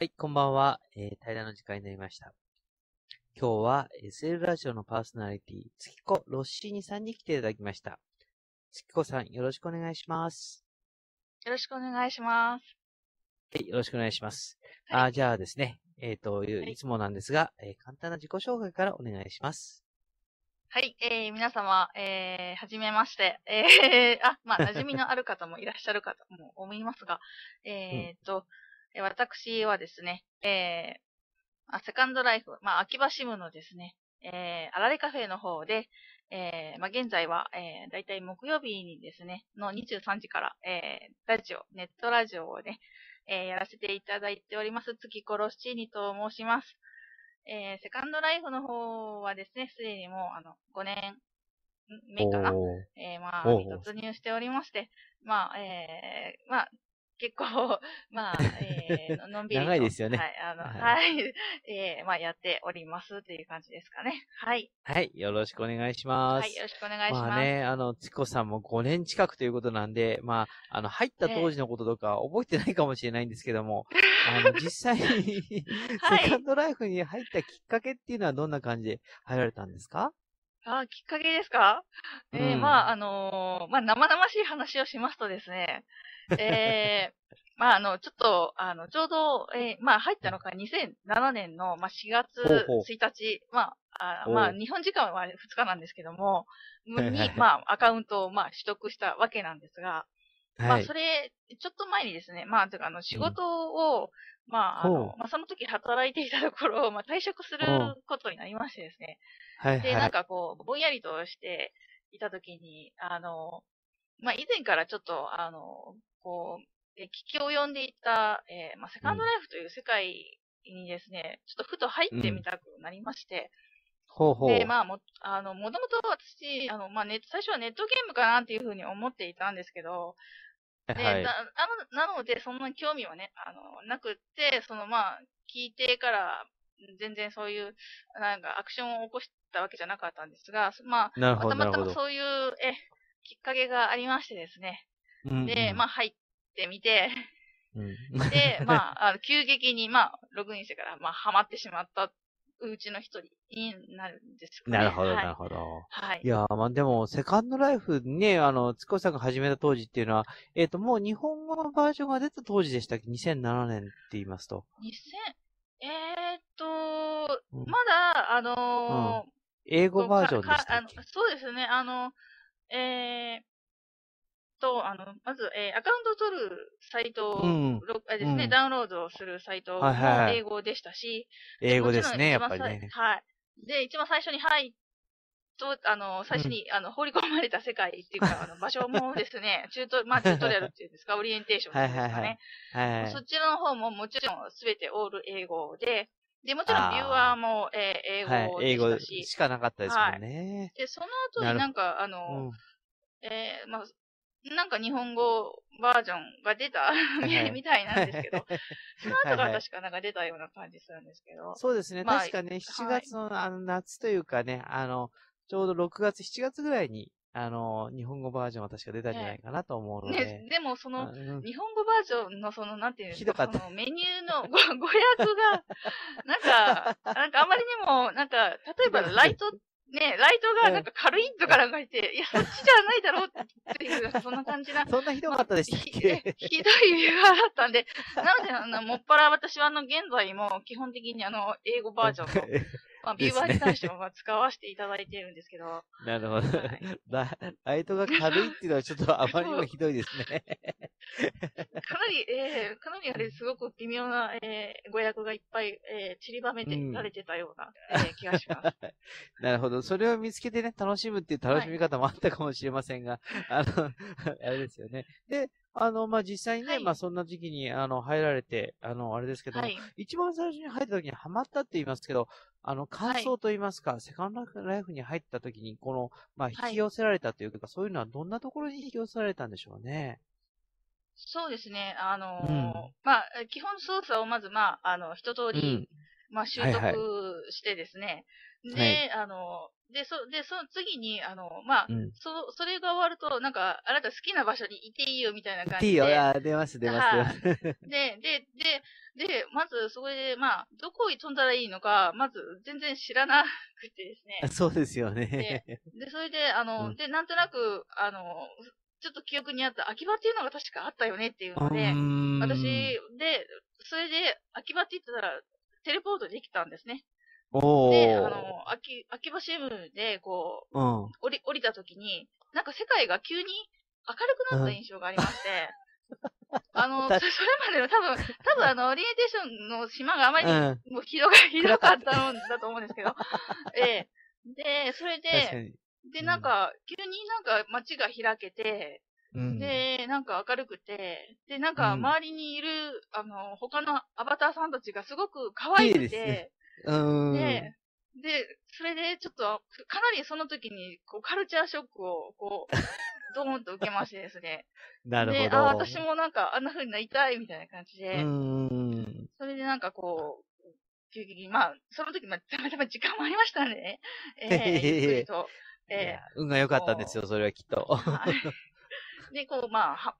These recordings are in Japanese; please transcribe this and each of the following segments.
はい、こんばんは。えー、平らの時間になりました。今日は SL ラジオのパーソナリティ、月子ロッシーニさんに来ていただきました。月子さん、よろしくお願いします。よろしくお願いします。はい、よろしくお願いします。はい、あじゃあですね、えっ、ー、と、いつもなんですが、えー、簡単な自己紹介からお願いします。はい、えー、皆様、えー、はじめまして。えー、あ、まあ、馴染みのある方もいらっしゃる方も思いますが、えっと、うん私はですね、えー、セカンドライフ、まあ、秋葉支部のですね、えー、あられカフェの方で、えー、まあ、現在は、えー、だいたい木曜日にですね、の23時から、えー、ラジオ、ネットラジオをね、えー、やらせていただいております、月コロスチーニと申します。えー、セカンドライフの方はですね、すでにもう、あの、5年目かな、えー、まあ、突入しておりまして、まあ、えー、まあ、結構、まあ、えー、のんびり長いですよね。はい、あの、はい、えー、まあ、やっておりますという感じですかね。はい。はい、よろしくお願いします。はい、よろしくお願いします。まあね、あの、ちこさんも5年近くということなんで、まあ、あの、入った当時のこととか覚えてないかもしれないんですけども、あの、実際にセカンドライフに入ったきっかけっていうのはどんな感じで入られたんですか？あ、きっかけですか、うん、えー、まあ、あのー、まあ、生々しい話をしますとですね、えー、まあ、あの、ちょっと、あの、ちょうど、えー、まあ、入ったのが2007年の、まあ、4月1日、まあ、あまあ、日本時間は2日なんですけども、に、まあ、アカウントを、まあ、取得したわけなんですが、はい、まあ、それ、ちょっと前にですね、まあ、というか、あの、仕事を、うん、まあ、あの、まあ、その時働いていたところ、まあ、退職することになりましてですね。はい、で、なんかこう、ぼんやりとしていた時に、あの、まあ、以前からちょっと、あの、こう、え聞き及んでいた、えー、まあ、セカンドライフという世界にですね、ちょっとふと入ってみたくなりまして、うん、ほうほう。で、まあ、も、あの、もともと私、あの、まあ、ネ最初はネットゲームかなっていうふうに思っていたんですけど、で、はい、ななので、そんな興味はね、あの、なくって、その、まあ、聞いてから、全然そういう、なんか、アクションを起こしたわけじゃなかったんですが、まあ、たまたまそういう、え、きっかけがありましてですね。うんうん、で、まあ、入ってみて、うん、で、まあ、あの急激に、まあ、ログインしてから、まあ、ハマってしまったうちの一人になるんですね。なるほど、なるほど。はい。いやまあでも、セカンドライフね、あの、つこさんが始めた当時っていうのは、えっ、ー、と、もう日本語のバージョンが出た当時でしたっけ ?2007 年って言いますと。2000、えー、っと、うん、まだ、あのーうん、英語バージョンでしたっけ？そうですね、あの、えー、と、あの、まず、えー、アカウントを取るサイトを、うん、ですね、うん、ダウンロードするサイトも英語でしたし、はいはい、英語ですね、やっぱりね。はい。で、一番最初に入っと、あの、最初に、うん、あの、放り込まれた世界っていうか、あの、場所もですね、中途、まあ、チュートリアルっていうんですか、オリエンテーションですかね。はいはいはい。そちらの方ももちろんすべてオール英語で、で、もちろんビューワーも、えー、英語でしたし、はい、英語しかなかったですもんね。はい、で、その後になんか、あの、うん、えー、まあ、なんか日本語バージョンが出た みたいなんですけど、その後が確かなんか出たような感じするんですけど。そうですね。まあ、確かね、7月の、あの夏というかね、あの、ちょうど6月、7月ぐらいに、あの、日本語バージョンは確か出たんじゃないかなと思うので。ね、でもその、日本語バージョンのその、なんていうんですか、そのメニューのご語訳が、なんか、なんかあまりにも、なんか、例えばライトね、ライトがなんか軽いとかなんかいて、いや、そっちじゃないだろうっていう、そんな感じな。そんなひどかったでしたっけ、ひどいビューだったんで、なので、あの、もっぱら私はあの、現在も基本的にあの、英語バージョンの まあ、ビューバーに対しては使わせていただいているんですけど。なるほど、はい、ラ。イトが軽いっていうのはちょっとあまりにもひどいですね。かなり、えー、かなりあれすごく微妙な、えー、語訳がいっぱい、えー、散りばめてられてたような、うん、えー、気がします。なるほど。それを見つけてね、楽しむっていう楽しみ方もあったかもしれませんが、はい、あの、あれですよね。で、あの、まあ、実際にね、はい、まあ、そんな時期に、あの、入られて、あの、あれですけども、はい、一番最初に入った時にハマったって言いますけど、あの、感想と言いますか、はい、セカンドライフに入った時に、この、まあ、引き寄せられたというか、そういうのはどんなところに引き寄せられたんでしょうね？そうですね。あのーうん、まあ、基本操作をまず、まあ、あの、一通り、まあ、習得してですね。はいはい、で、あの、で、そ、で、その次に、あの、まあ、うん、そ、それが終わると、なんか、あなた好きな場所にいていいよみたいな感じで。いいよ、あ出ます、出ます。で、で、で、で、まず、それで、まあ、どこに飛んだらいいのか、まず、全然知らなくてですね。そうですよね。で、でそれで、あの、うん、で、なんとなく、あの、ちょっと記憶にあった秋葉っていうのが確かあったよねっていうので、私、で、それで、秋葉って言ったら、テレポートできたんですね。おで、あの、秋、秋葉支部で、こう、うん、降り、降りた時に、なんか世界が急に明るくなった印象がありまして、あの、それまでの多分、多分あの、オリエンテーションの島があまりにもうひどか、ひどかったんだと思うんですけど、ええ。で、それで、で、なんか、急になんか街が開けて、うん、で、なんか明るくて、で、なんか周りにいる、あの、他のアバターさんたちがすごく可愛くて、で、で、それでちょっと、かなりその時に、こう、カルチャーショックを、こう、ドーンと受けましてですね。なるほど。で、あ、私もなんか、あんな風になりたい、みたいな感じで。それでなんかこう、急激に、まあ、その時、まあ、たまたま時間もありましたね。えー、ゆっくりと。えー、運が良かったんですよ、それはきっと。で、こう、まあ、は、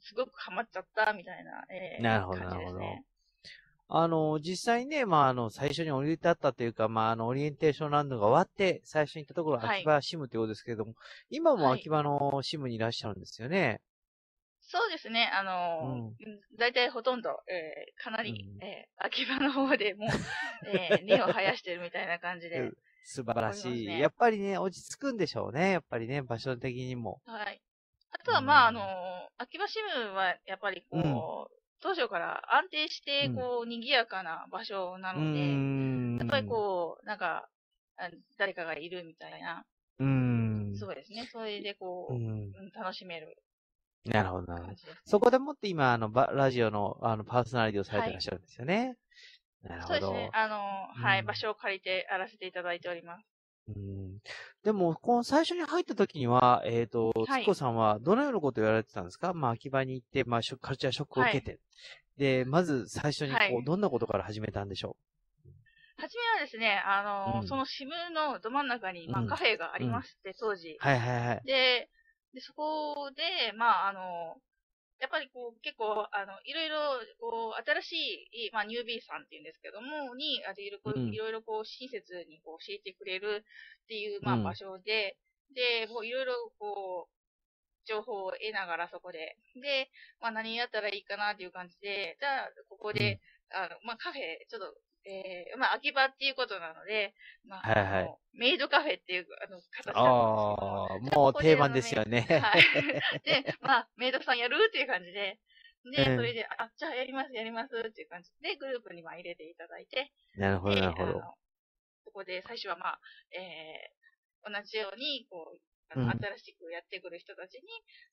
すごくハマっちゃった、みたいな、えー、なるほど、なるほど。あの、実際ね、まあ、あの、最初に降り立ったというか、まあ、あの、オリエンテーションランドが終わって、最初に行ったところ、秋葉シムということですけれども、はい、今も秋葉のシムにいらっしゃるんですよね。そうですね。あのー、大、う、体、ん、ほとんど、えー、かなり、うん、えー、秋葉の方でもう、えー、根を生やしてるみたいな感じで。素晴らしい、ね。やっぱりね、落ち着くんでしょうね。やっぱりね、場所的にも。はい。あとは、まあ、あのー、秋葉支部は、やっぱりこう、当初から安定して、こう、賑やかな場所なので、やっぱりこう、なんか、誰かがいるみたいな。うん。そうですね。それでこう、うん、楽しめる。なるほど、なるほど。そこでもって今、あの、ラジオの、あの、パーソナリティをされてらっしゃるんですよね。そうですね。あの、はい、場所を借りてやらせていただいております。うん。でも、この最初に入った時には、えっ、ー、と、つこさんはどのようなことを言われてたんですか？まあ、秋葉に行って、まあ、カルチャーショックを受けて。はい、で、まず最初にこう、はい、どんなことから始めたんでしょう？はじめはですね、あの、うん、そのシムのど真ん中に、まあ、カフェがありまして、うん、当時。はいはいはい。で、でそこで、まあ、あの、やっぱりこう、結構、あの、いろいろ、こう、新しい、まあ、ニュービーさんっていうんですけども、に、あいろいろこう、親切にこう、教えてくれるっていう、まあ、場所で、うん、で、もういろいろこう、情報を得ながらそこで、で、まあ、何やったらいいかなっていう感じで、じゃあ、ここで、うん、あの、まあ、カフェ、ちょっと、えー、まあ、秋葉っていうことなので、まあ、はいはい、メイドカフェっていう、あの、形なんですけど。ああ、もう定番ですよね。はい。で、まあ、メイドさんやるっていう感じで、で、それで、あ、じゃあやります、やりますっていう感じで、グループにまあ入れていただいて。なるほど、なるほど。そこで最初はまあ、えー、同じように、こう、あの、うん、新しくやってくる人たちに、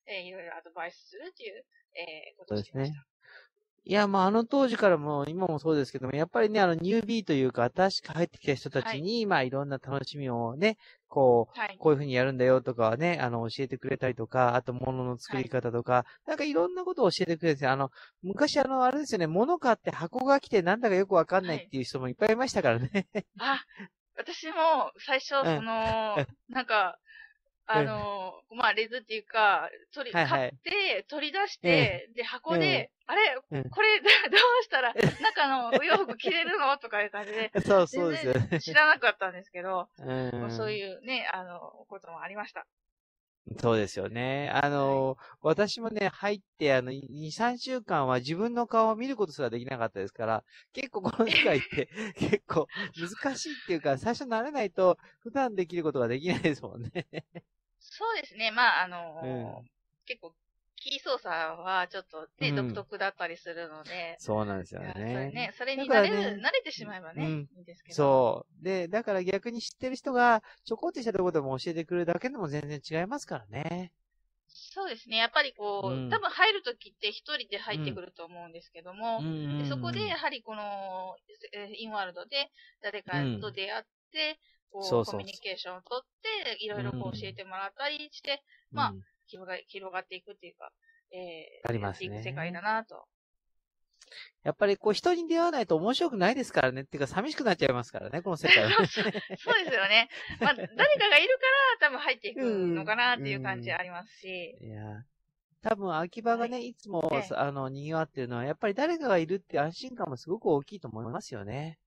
えー、いろいろアドバイスするっていう、えー、ことをしてました。そうですね。いや、まあ、あの当時からも、今もそうですけども、やっぱりね、あの、ニュービーというか、新しく入ってきた人たちに、はい、まあ、いろんな楽しみをね、こう、はい、こういうふうにやるんだよとかね、あの、教えてくれたりとか、あと、物の作り方とか、はい、なんかいろんなことを教えてくれるんですよ。あの、昔あの、あれですよね、物買って箱が来てなんだかよくわかんないっていう人もいっぱいいましたからね。あ、私も最初、その、なんか、あの、まあ、レズっていうか、取り、はいはい、買って、取り出して、で、箱で、あれ、これ、どうしたら、中のお洋服着れるの？とかいう感じで、そうそうです。よね。知らなかったんですけど、うん、そういうね、あの、こともありました。そうですよね。あの、はい、私もね、入って、あの、2、3週間は自分の顔を見ることすらできなかったですから、結構この世界って 結構難しいっていうか、最初慣れないと普段できることができないですもんね。そうですね。まあ、あのーうん、結構、キー操作はちょっとね、うん、独特だったりするので。そうなんですよね。それね、それに慣れる、ね、慣れてしまえばね、うん、いいですけど。そう。で、だから逆に知ってる人が、ちょこってしたところでも教えてくれるだけでも全然違いますからね。そうですね。やっぱりこう、うん、多分入るときって一人で入ってくると思うんですけども、うん、そこでやはりこの、インワールドで誰かと出会って、こう、そうそうコミュニケーションをとって、いろいろこう教えてもらったりして、うん、まあ、広が、広がっていくっていうか、えー、ありますね。いく世界だなと。やっぱりこう人に出会わないと面白くないですからね。っていうか寂しくなっちゃいますからね、この世界は、ね。そうですよね。まあ、誰かがいるから多分入っていくのかなっていう感じありますし。いや多分秋葉がね、はい、いつも、あの、賑わってるのは、やっぱり誰かがいるって安心感もすごく大きいと思いますよね。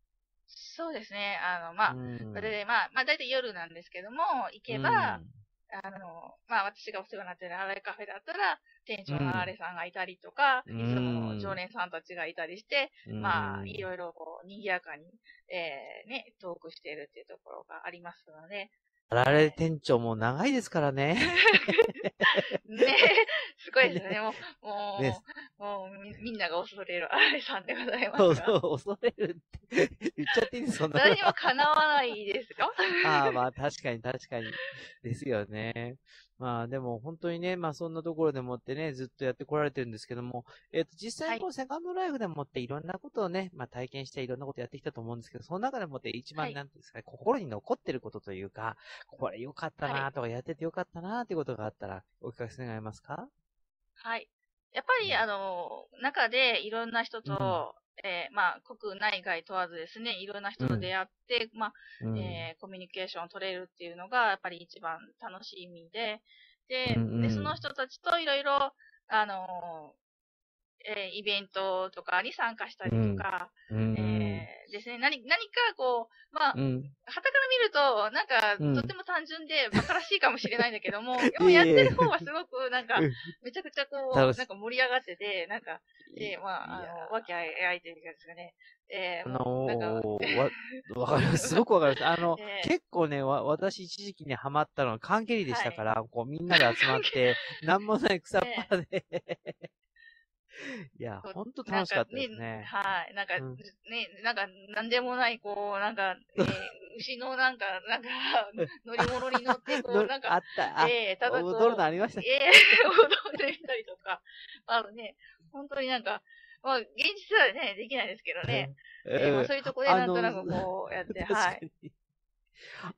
そうですね。あの、まあ、それで、まあ、まあ、大体夜なんですけども、行けば、あの、まあ私がお世話になってるアライカフェだったら、店長のアレさんがいたりとか、うん、いつも常連さんたちがいたりして、うん、まあ、いろいろこう、賑やかに、えー、ね、トークしているっていうところがありますので、あられ店長も長いですからね。ねすごいですね。も う、もう、ね、もうみみんなが恐れるあられさんでございますそうそう、恐れるって言っちゃっていいんです、そんな。誰にもかなわないですよ。ああ、まあ確かに確かに。ですよね。まあでも本当にね、まあそんなところでもってね、ずっとやってこられてるんですけども、えっ、ー、と実際このセカンドライフでもっていろんなことをね、まあ体験していろんなことやってきたと思うんですけど、その中でもって一番なんですかね、はい、心に残ってることというか、これ良かったなとか、やってて良かったなっていうことがあったら、お聞かせ願えますか？はい。やっぱり、あの、中でいろんな人と、えー、まあ、国内外問わずですね、いろんな人と出会って、うん、まあ、うん、えー、コミュニケーションを取れるっていうのが、やっぱり一番楽しい意味で、で、うんうん、でその人たちといろいろ、あのえー、イベントとかに参加したりとか、うん、えー、ですね、何、何かこう、まあ、うん、旗から見ると、なんか、とても単純で、馬鹿らしいかもしれないんだけども、でもやってる方はすごく、なんか、めちゃくちゃこう、なんか盛り上がってて、なんか、えー、まあ、あの、わけあいあいというかですかね。えー、あのー、わ、わかります。すごくわかります。あの、えー、結構ね、わ、私一時期にハマったのは缶蹴りでしたから、はい、こうみんなで集まって、なんもない草っぱで、いや、ほんと楽しかったですね。ねはい。なんか、うん、ね、なんか、なんでもない、こう、なんか、えー、牛のなんか、なんか、乗り物に乗って、こう、なんか、あった。えー、ただ踊るのありましたね。えー、踊ってみたりとか、あのね、本当になんか、まあ、現実はね、できないですけどね。えー、まあ、そういうとこでなんとなくこうやって、はい。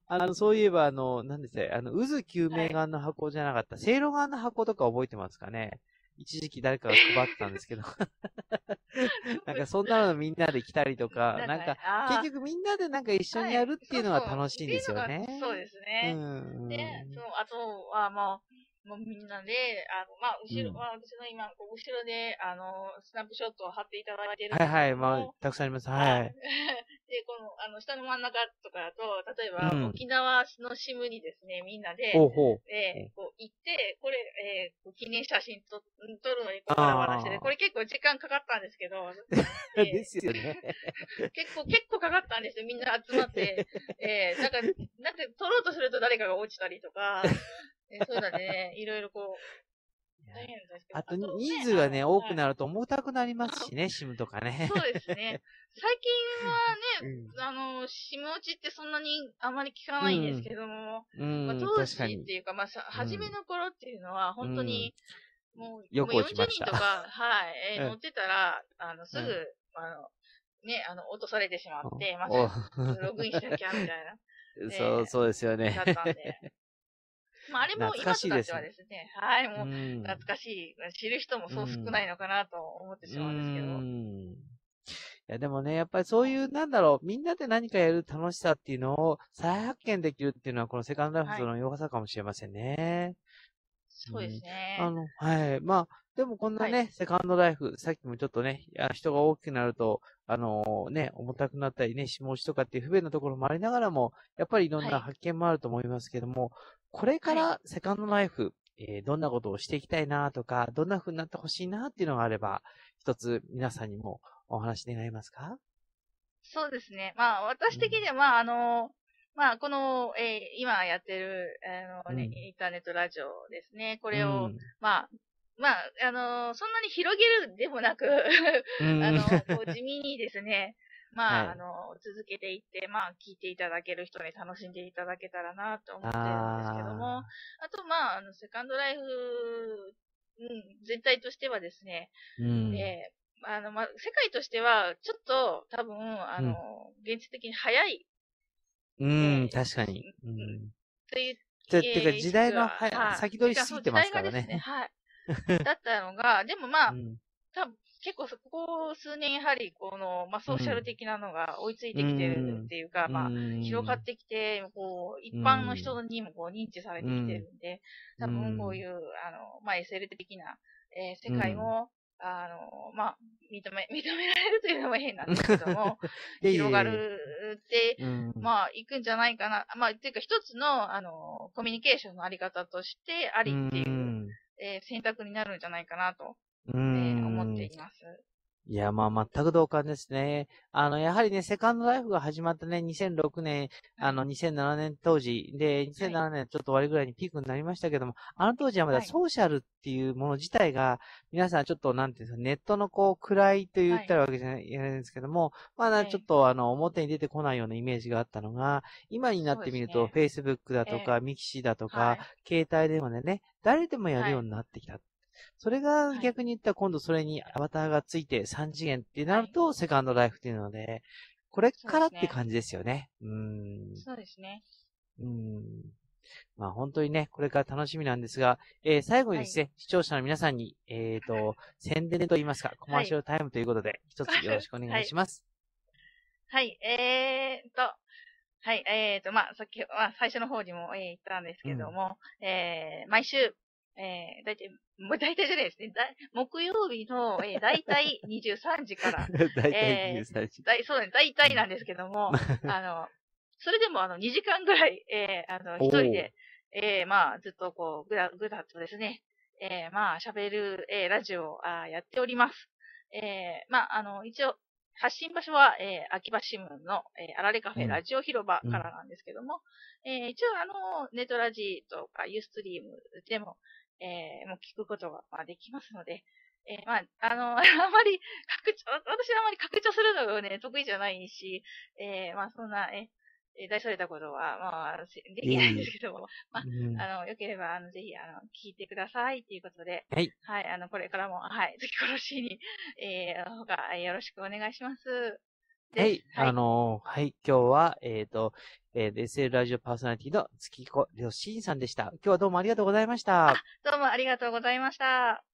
あの、そういえば、あの、何ですか、あの、渦救命眼の箱じゃなかった、せいろ眼の箱とか覚えてますかね？一時期誰かが配ってたんですけど。なんかそんなのみんなで来たりとか、なんか結局みんなでなんか一緒にやるっていうのが楽しいんですよね。そうですね。うん、で、そうあとはもう、もうみんなで、あの、まあ、後ろ、うん、まあ、私の今、後ろで、あの、スナップショットを貼っていただいてるはいはい、まあ、たくさんあります。はい。で、この、あの、下の真ん中とかだと、例えば、うん、沖縄のシムにですね、みんなで、ほうほうえー、こう、行って、これ、えー、記念写真と撮るのに、こう、わらわらしてて、これ結構時間かかったんですけど、えー、ですよね。結構、結構かかったんですよ、みんな集まって。えー、なんか、なんか撮ろうとすると誰かが落ちたりとか、えそうだね。いろいろこう、あと、人数がね、多くなると重たくなりますしね、シムとかね。そうですね。最近はね、うん、あの、シム落ちってそんなにあまり聞かないんですけども、うん、まあ、当時っていうか、まあ、初めの頃っていうのは、本当に、もう、よく落ちました。人とか、はい、えー、乗ってたら、あの、すぐ、あの、ね、あの、落とされてしまって、まず、ログインしなきゃ、みたいな。そう、そうですよね。だったんで。まあ、あれも今となってはですね、はい、もう、懐かしい、知る人もそう少ないのかなと思ってしまうんですけど。いや、でもね、やっぱりそういう、なんだろう、みんなで何かやる楽しさっていうのを再発見できるっていうのは、このセカンドライフの良さかもしれませんね。そうですね。あの、はい。まあ、でもこんなね、はい、セカンドライフ、さっきもちょっとね、人が大きくなると、あのー、ね、重たくなったりね、下地とかっていう不便なところもありながらも、やっぱりいろんな発見もあると思いますけども、はい、これからセカンドライフ、えー、どんなことをしていきたいなとか、どんな風になってほしいなっていうのがあれば、一つ皆さんにもお話願いますか？そうですね。まあ、私的には、まあ、あの、まあ、この、えー、今やってる、あのね、うん、インターネットラジオですね。これを、うん、まあ、まあ、あのー、そんなに広げるでもなく あの、こう地味にですね、まあ、はい、あの、続けていって、まあ、聞いていただける人に楽しんでいただけたらなと思ってるんですけども、あと、まあ、あの、セカンドライフ、うん、全体としてはですね、うん、えー、あの、まあ、世界としては、ちょっと、多分、あの、うん、現実的に早い。うん、確かに。うん。という、ていうか、時代のは、先取りしすぎてますからね。ねはい。だったのが、でもまあ、うん、多分結構ここ数年やはりこの、まあ、ソーシャル的なのが追いついてきてるっていうか、うん、まあ、広がってきて、こう、一般の人にもこう認知されてきてるんで、多分こういう、あの、まあ、SL 的な、えー、世界も、あの、まあ、認め、認められるというのも変なんですけども、広がるって、まあ、行くんじゃないかな。まあ、っていうか一つの、あの、コミュニケーションのあり方としてありっていう、えー、選択になるんじゃないかなと、えー、思っています。いや、まあ、全く同感ですね。あの、やはりね、セカンドライフが始まったね、2006年、あの、2007年当時、で、2007年ちょっと終わりぐらいにピークになりましたけども、あの当時はまだソーシャルっていうもの自体が、皆さんちょっと、なんていうんですか、ネットのこう、暗いと言ったらわけじゃないんですけども、まだちょっと、あの、表に出てこないようなイメージがあったのが、今になってみると、Facebook だとか、ミキシーだとか、携帯電話でね、誰でもやるようになってきた。それが逆に言ったら今度それにアバターがついて3次元ってなると、セカンドライフっていうので、これからって感じですよね。うん。そうですね。うん。まあ本当にね、これから楽しみなんですが、えー、最後にですね、はい、視聴者の皆さんに、えっ、ー、と、宣伝と言いますか、コマーシャルタイムということで、一、つよろしくお願いします。はい、はい、えーと、はい、えーと、まあ、さっき、まあ、最初の方にも、えー、言ったんですけども、うん、えー、毎週、えー、だいたい、もう大体じゃないですね。だ木曜日の、えー、だいたい23時から。だいたい23時。だいそうね、だいたいなんですけども、あの、それでもあの、2時間ぐらい、えー、あの、一人で、えー、まあ、ずっとこう、ぐだ、ぐだとですね、えー、まあ、喋る、えー、ラジオをあやっております。えー、まあ、あの、一応、発信場所は、えー、秋葉新聞の、えー、あられカフェラジオ広場からなんですけども、うん、えー、一応あの、ネットラジとかユーストリームでも、えー、もう聞くことが、まあ、できますので、えー、まあ、あの、あまり拡張、私はあまり拡張するのがね、得意じゃないし、えー、まあ、そんな、えー、大それたことは、まあ、できないんですけども、まあ、うん、あの、よければ、あの、ぜひ、あの、聞いてくださいということで、はい。はい、あの、これからも、はい、月殺しに、えー、ほか、よろしくお願いします。はい、はい、あのー、はい、今日は、えっ、ー、と、えー、SL ラジオパーソナリティの月子りょしんさんでした。今日はどうもありがとうございました。どうもありがとうございました。